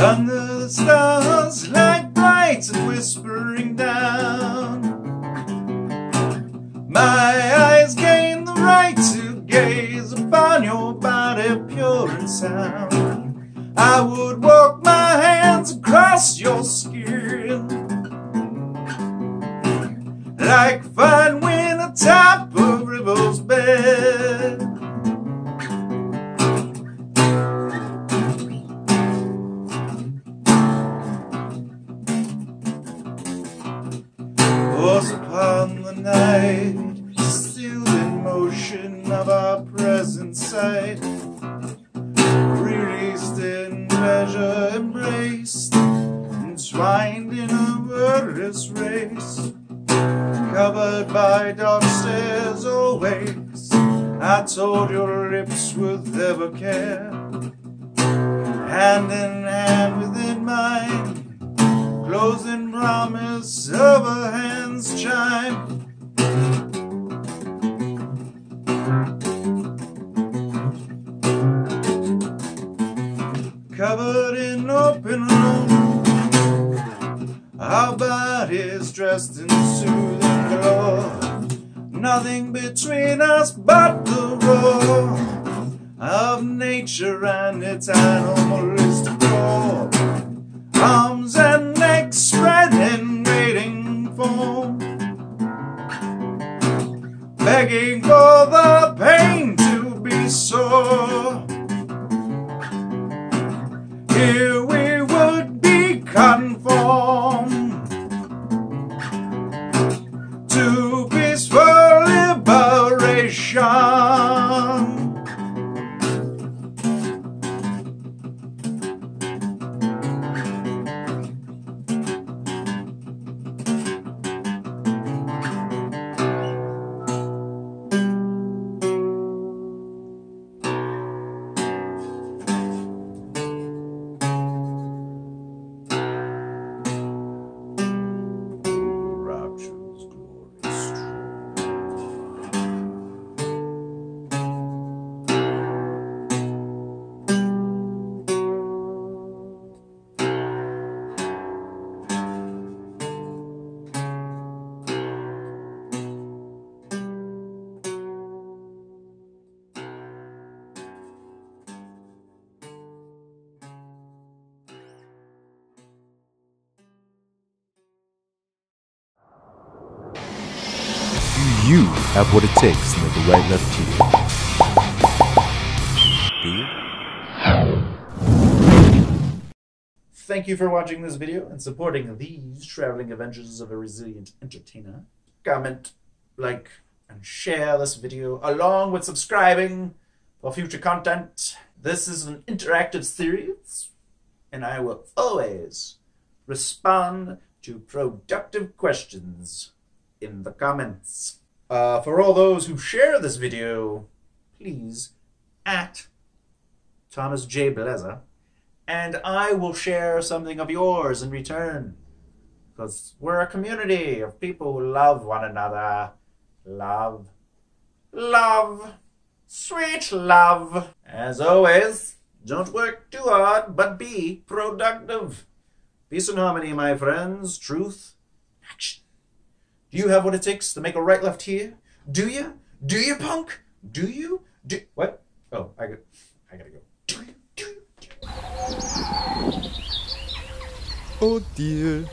Under the stars, like bright and whispering down. My eyes gain the right to gaze upon your body pure and sound. I would walk my hands across your skin night, still in motion of our present sight, released in pleasure, embraced, entwined in a wordless race. Covered by dark stares always. I told your lips with ever care, hand in hand within mine, closing promise of a hand's chime. Covered in open room, our bodies dressed in soothing glow. Nothing between us but the roar of nature and its animalistic roar. Arms and legs spread in waiting form, begging for the pain to be sore. Here we you have what it takes to make a right left here? Do you? Thank you for watching this video and supporting these traveling adventures of a resilient entertainer. Comment, like, and share this video along with subscribing for future content. This is an interactive series, and I will always respond to productive questions in the comments. Uh, for all those who share this video, please at Thomas J. Bellezza and I will share something of yours in return. Because we're a community of people who love one another. Love. Love. Sweet love. As always, don't work too hard, but be productive. Peace and harmony, my friends. Truth. Action. Do you have what it takes to make a right left here? Do you? Do you, punk? Do you? Do what? Oh, I got. I gotta go. Do you? Do you? Do you? Oh dear.